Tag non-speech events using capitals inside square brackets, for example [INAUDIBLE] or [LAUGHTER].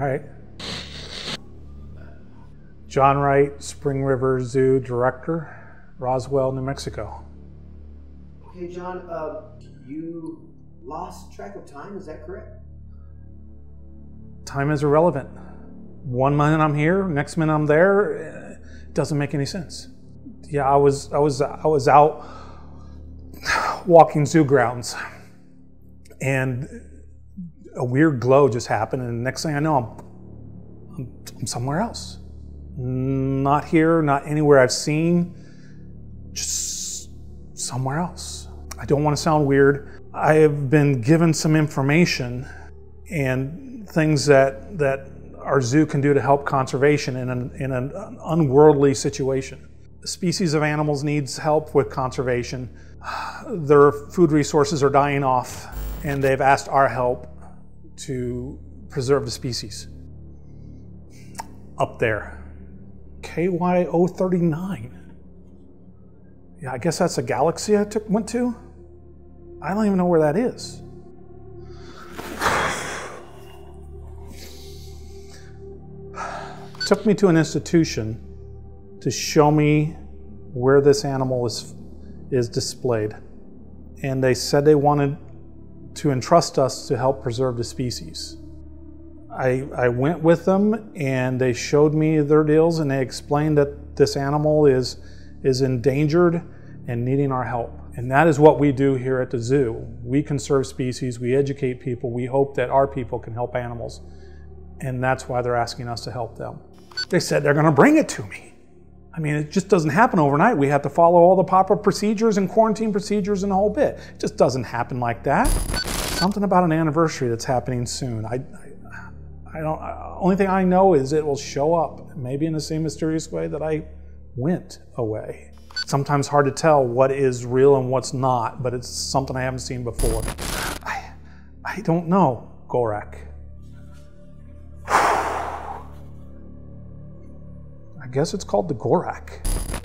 All right. John Wright, Spring River Zoo Director, Roswell, New Mexico. Okay, John, uh, you lost track of time, is that correct? Time is irrelevant. One minute I'm here, next minute I'm there. It doesn't make any sense. Yeah, I was I was I was out walking zoo grounds and a weird glow just happened and the next thing I know I'm, I'm, somewhere else. Not here, not anywhere I've seen, just somewhere else. I don't want to sound weird. I have been given some information and things that that our zoo can do to help conservation in an, in an unworldly situation. Species of animals needs help with conservation. Their food resources are dying off, and they've asked our help to preserve the species. Up there, KY039. Yeah, I guess that's a galaxy I took, went to. I don't even know where that is. [SIGHS] took me to an institution to show me where this animal is, is displayed. And they said they wanted to entrust us to help preserve the species. I, I went with them and they showed me their deals and they explained that this animal is, is endangered and needing our help. And that is what we do here at the zoo. We conserve species, we educate people, we hope that our people can help animals. And that's why they're asking us to help them. They said they're going to bring it to me. I mean, it just doesn't happen overnight. We have to follow all the proper procedures and quarantine procedures and the whole bit. It just doesn't happen like that. Something about an anniversary that's happening soon. I, I, I don't. Uh, only thing I know is it will show up, maybe in the same mysterious way that I went away. Sometimes hard to tell what is real and what's not, but it's something I haven't seen before. I, I don't know, Golrak. Guess it's called the Golrak.